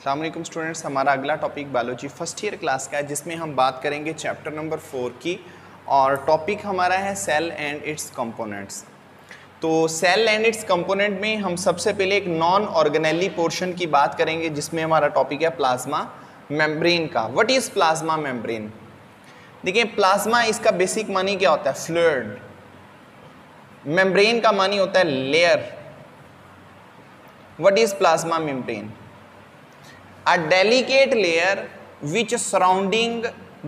अल्लाम students हमारा अगला topic biology first year class का है, जिसमें हम बात करेंगे चैप्टर नंबर फोर की और टॉपिक हमारा है सेल एंड इट्स कंपोनेंट्स तो सेल एंड इट्स कंपोनेंट में हम सबसे पहले एक नॉन ऑर्गेनेली पोर्शन की बात करेंगे, जिसमें हमारा टॉपिक है प्लाज्मा मेम्ब्रेन का. व्हाट इज़ प्लाज्मा मेम्ब्रेन देखिए प्लाज्मा इसका बेसिक मानी क्या होता है? फ्लूड मेम्ब्रेन का मानी होता है layer what is plasma membrane a delicate layer which surrounding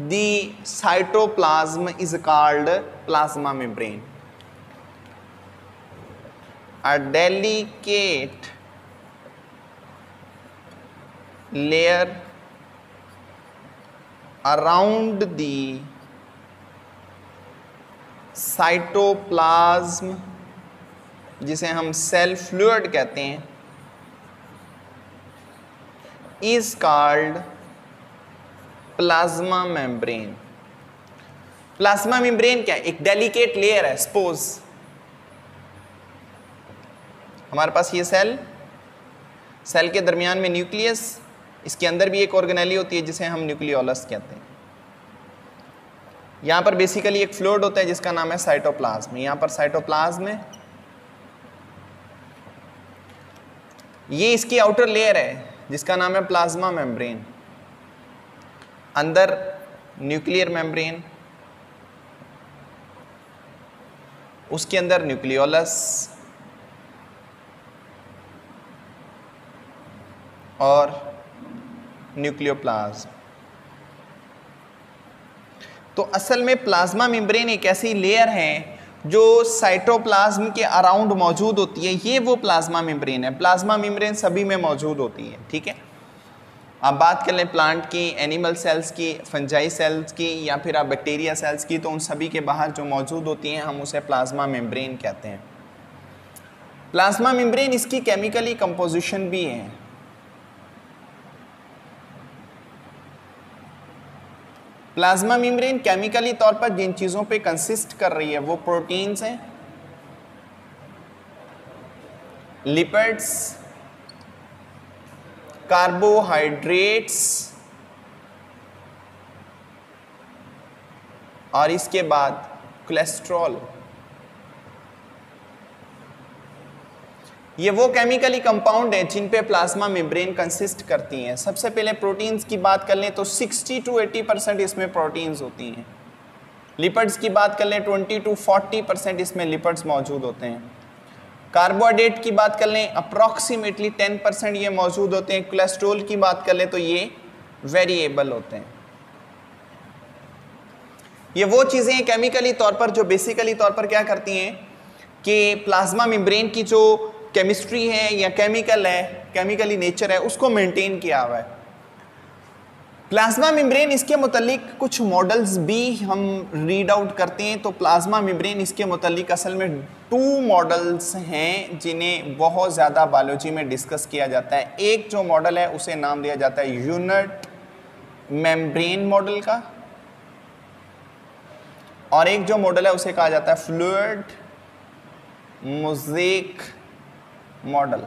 the cytoplasm is called plasma membrane a delicate layer around the cytoplasm जिसे हम सेल फ्लूड कहते हैं is called plasma membrane plasma membrane क्या है? एक डेलिकेट लेयर है suppose हमारे पास ये सेल सेल के दरमियान में न्यूक्लियस इसके अंदर भी एक ऑर्गेनेली होती है जिसे हम न्यूक्लियोलस कहते हैं। यहाँ पर बेसिकली एक फ्लूइड होता है जिसका नाम है साइटोप्लाज्म यहाँ पर साइटोप्लाज्म है। ये इसकी आउटर लेयर है। जिसका नाम है प्लाज्मा मेम्ब्रेन। अंदर न्यूक्लियर मेम्ब्रेन, उसके अंदर न्यूक्लियोलस, और न्यूक्लियोप्लाज्म। तो असल में प्लाज्मा मेम्ब्रेन एक ऐसी लेयर है जो साइटोप्लाज्म के अराउंड मौजूद होती है, ये वो प्लाज्मा मेम्ब्रेन है। प्लाज्मा मेम्ब्रेन सभी में मौजूद होती है, ठीक है? आप बात कर लें प्लांट की एनिमल सेल्स की फंजाई सेल्स की, या फिर आप बैक्टीरिया सेल्स की तो उन सभी के बाहर जो मौजूद होती हैं, हम उसे प्लाज्मा मेम्ब्रेन कहते हैं। प्लाज्मा मेम्ब्रेन इसकी केमिकली कंपोजिशन भी है। प्लाज्मा मेम्ब्रेन केमिकली तौर पर जिन चीज़ों पे कंसिस्ट कर रही है, वो प्रोटीन्स हैं लिपिड्स कार्बोहाइड्रेट्स और इसके बाद कोलेस्ट्रॉल ये वो केमिकली कंपाउंड है जिन पे प्लाज्मा मेम्ब्रेन कंसिस्ट करती हैं। सबसे पहले प्रोटीन्स की बात कर लें तो 60 टू 80 परसेंट इसमें प्रोटीन्स होती हैं। लिपिड्स की बात कर लें 20 टू 40 परसेंट इसमें लिपिड्स मौजूद होते हैं। कार्बोहाइड्रेट की बात कर लें अप्रॉक्सीमेटली 10 परसेंट ये मौजूद होते हैं। कोलेस्ट्रोल की बात कर लें तो ये वेरिएबल होते हैं। ये वो चीज़ें हैं केमिकली तौर पर जो बेसिकली तौर पर क्या करती हैं कि प्लाज्मा मेम्ब्रेन की जो केमिस्ट्री है या केमिकल है केमिकली नेचर है, उसको मेंटेन किया हुआ है। प्लाज्मा मेम्ब्रेन इसके मुतलिक कुछ मॉडल्स भी हम रीड आउट करते हैं तो प्लाज्मा मेम्ब्रेन इसके मुतलिक असल में टू मॉडल्स हैं, जिन्हें बहुत ज़्यादा बायोलॉजी में डिस्कस किया जाता है। एक जो मॉडल है, उसे नाम दिया जाता है यूनिट मेम्ब्रेन मॉडल का। और एक जो मॉडल है, उसे कहा जाता है फ्लूड मोजेक मॉडल।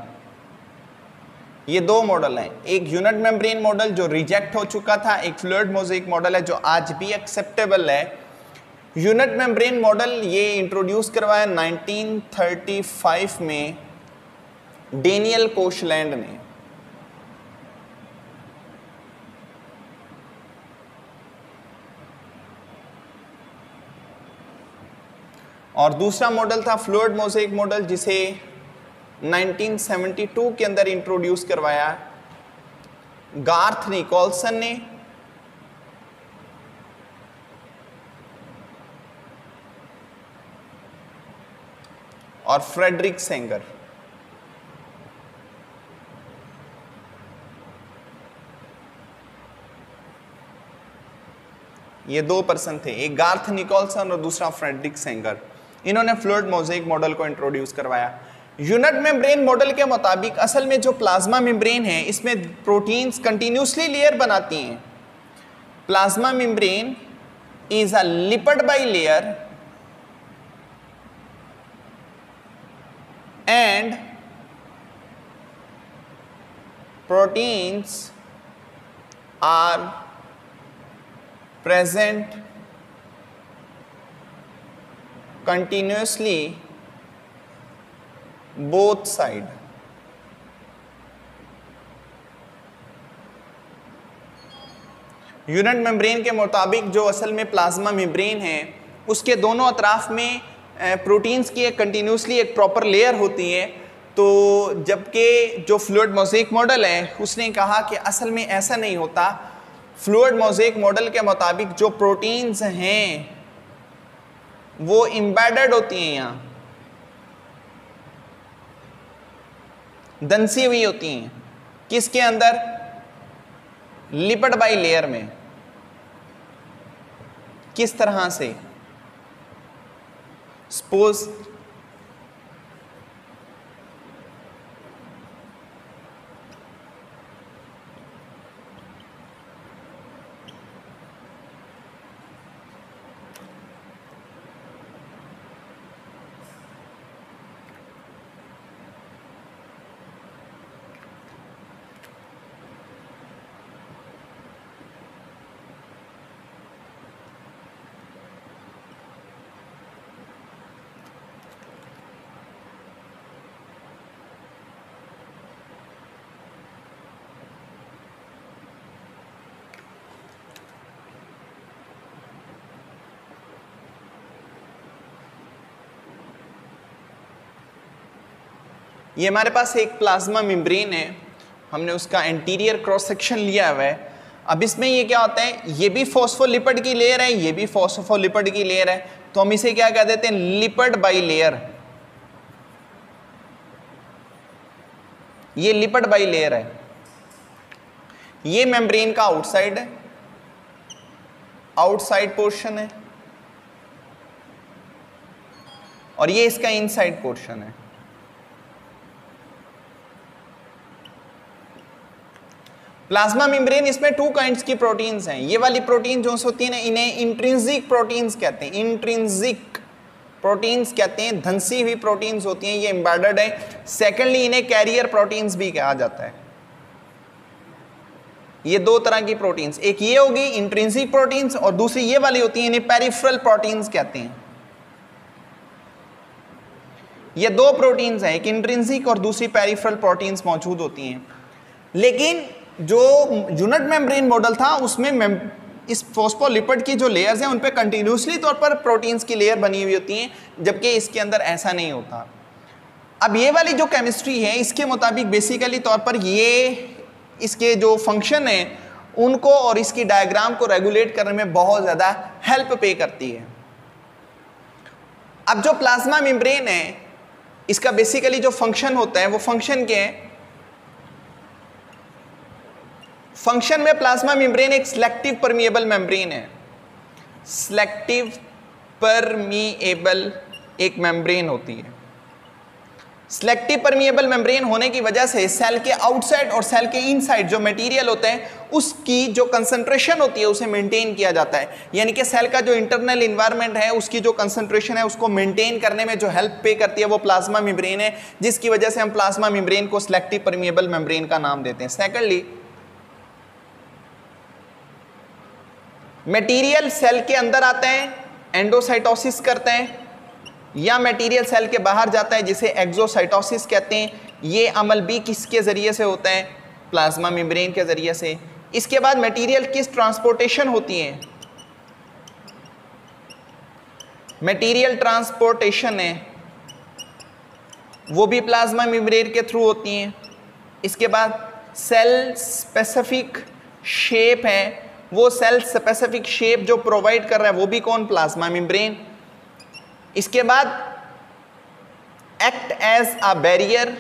ये दो मॉडल हैं। एक यूनिट मेम्ब्रेन मॉडल जो रिजेक्ट हो चुका था, एक फ्लूड मोजिक मॉडल है, जो आज भी एक्सेप्टेबल है। यूनिट मेम्ब्रेन मॉडल ये इंट्रोड्यूस करवाया 1935 में डेनियल कोशलैंड ने। और दूसरा मॉडल था फ्लूड मोजेक मॉडल जिसे 1972 के अंदर इंट्रोड्यूस करवाया। गार्थ निकोलसन ने। और फ्रेडरिक सेंगर। ये दो पर्सन थे, एक गार्थ निकोलसन और दूसरा फ्रेडरिक सेंगर। इन्होंने फ्लूड मोजेक मॉडल को इंट्रोड्यूस करवाया। यूनिट मेम्ब्रेन मॉडल के मुताबिक असल में जो प्लाज्मा मेम्ब्रेन है, इसमें प्रोटीन्स कंटिन्यूसली लेयर बनाती हैं। Plasma membrane is a lipid bilayer and proteins are present continuously both side unit membrane के मुताबिक जो असल में प्लाज्मा मेम्ब्रेन है, उसके दोनों अतराफ में प्रोटीन्स की एक कंटिन्यूसली एक प्रॉपर लेयर होती है। तो जबकि जो फ्लूड मोजेक मॉडल है, उसने कहा कि असल में ऐसा नहीं होता। फ्लूड मोजेक मॉडल के मुताबिक जो प्रोटीन्स हैं, वो इम्बेडेड होती हैं यहाँ। दंसी हुई होती हैं। किसके अंदर? लिपट बाई लेयर में। किस तरह से? सपोज़ ये हमारे पास एक प्लाज्मा मेम्ब्रेन है। हमने उसका एंटीरियर क्रॉस सेक्शन लिया हुआ है। अब इसमें ये क्या होता है? ये भी फॉस्फोलिपिड की लेयर है, ये भी फॉस्फोलिपिड की लेयर है। तो हम इसे क्या कह देते हैं? लिपड बाई लेयर ये लिपड बाई लेयर है। ये मेम्ब्रेन का आउटसाइड है। आउटसाइड पोर्शन है। और ये इसका इनसाइड पोर्शन है। प्लाज्मा मेम्ब्रेन इसमें टू काइंड्स की प्रोटीन्स हैं। ये वाली प्रोटीन जो होती है इन्हें इंट्रिंसिक प्रोटीन्स कहते हैं। इंट्रिंसिक प्रोटीन्स कहते हैं। धंसी हुई प्रोटीन्स होती हैं, ये एम्बेडेड है। सेकेंडली इन्हें कैरियर प्रोटीन्स भी कहा जाता है। ये दो तरह की प्रोटीन्स एक ये होगी इंट्रिंसिक प्रोटीन्स और दूसरी ये वाली होती है, इन्हें पेरिफरल प्रोटीन्स कहते हैं। ये दो प्रोटीन्स हैं, एक इंट्रिंसिक और दूसरी पेरिफरल प्रोटीन्स मौजूद होती हैं। लेकिन जो यूनिट मेम्ब्रेन मॉडल था, उसमें इस फोस्फोलिपिड की जो लेयर्स हैं, उन पर कंटिन्यूसली तौर पर प्रोटीन्स की लेयर बनी हुई होती हैं, जबकि इसके अंदर ऐसा नहीं होता। अब ये वाली जो केमिस्ट्री है, इसके मुताबिक बेसिकली तौर पर ये इसके जो फ़ंक्शन है, उनको और इसकी डायग्राम को रेगुलेट करने में बहुत ज़्यादा हेल्प पे करती है। अब जो प्लाज्मा मेम्ब्रेन है, इसका बेसिकली जो फ़ंक्शन होता है, वो फ़ंक्शन के हैं? फ़ंक्शन में प्लाज्मा मेम्ब्रेन एक सिलेक्टिव परमिएबल मेम्ब्रेन है। सिलेक्टिव परमिएबल एक मेम्ब्रेन होती है। सिलेक्टिव परमिएबल मेम्ब्रेन होने की वजह से सेल के आउटसाइड और सेल के इनसाइड जो मटेरियल होते हैं, उसकी जो कंसंट्रेशन होती है, उसे मेंटेन किया जाता है। यानी कि सेल का जो इंटरनल इन्वायरमेंट है, उसकी जो कंसंट्रेशन है, उसको मेंटेन करने में जो हेल्प पे करती है, वो प्लाज्मा मेम्ब्रेन है, जिसकी वजह से हम प्लाज्मा मेम्ब्रेन को सिलेक्टिव परमिएबल मेम्ब्रेन का नाम देते हैं। सेकेंडली मटेरियल सेल के अंदर आते हैं, एंडोसाइटोसिस करते हैं, या मटेरियल सेल के बाहर जाता है, जिसे एक्जोसाइटोसिस कहते हैं। ये अमल भी किसके ज़रिए से होता है? प्लाज्मा मेम्ब्रेन के ज़रिए से। इसके बाद मटेरियल किस ट्रांसपोर्टेशन होती है? मटेरियल ट्रांसपोर्टेशन है। वो भी प्लाज्मा मेम्ब्रेन के थ्रू होती हैं। इसके बाद सेल स्पेसिफिक शेप है। वो सेल स्पेसिफिक शेप जो प्रोवाइड कर रहा है, वो भी कौन? प्लाज्मा मेम्ब्रेन इसके बाद एक्ट एज अ बैरियर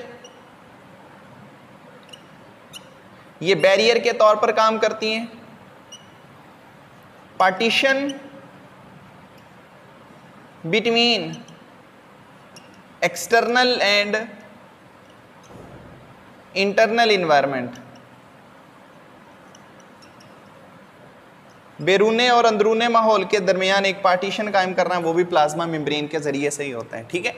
ये बैरियर के तौर पर काम करती हैं। Partition between external and internal environment बैरूने और अंदरूने माहौल के दरमियान एक पार्टीशन कायम करना, वो भी प्लाज्मा मेम्ब्रेन के ज़रिए से ही होता है, ठीक है?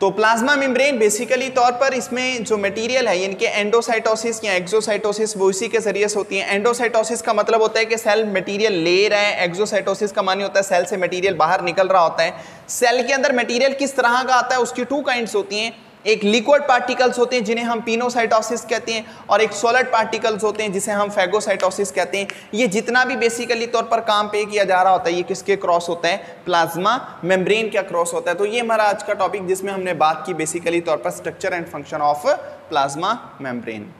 तो प्लाज्मा मेम्ब्रेन बेसिकली तौर पर इसमें जो मटेरियल है इनके एंडोसाइटोसिस या एक्सोसाइटोसिस, वो इसी के ज़रिए से होती है। एंडोसाइटोसिस का मतलब होता है कि सेल मटेरियल ले रहा है एक्सोसाइटोसिस का मानी होता है सेल से मटेरियल बाहर निकल रहा होता है। सेल के अंदर मटेरियल किस तरह का आता है, उसकी टू काइंड्स होती हैं। एक लिक्विड पार्टिकल्स होते हैं, जिन्हें हम पिनोसाइटोसिस कहते हैं, और एक सॉलिड पार्टिकल्स होते हैं, जिसे हम फैगोसाइटोसिस कहते हैं। ये जितना भी बेसिकली तौर पर काम पे किया जा रहा होता है, ये किसके क्रॉस होता है? प्लाज्मा मेम्ब्रेन का क्रॉस होता है। तो ये हमारा आज का टॉपिक जिसमें हमने बात की बेसिकली तौर पर structure and function of plasma membrane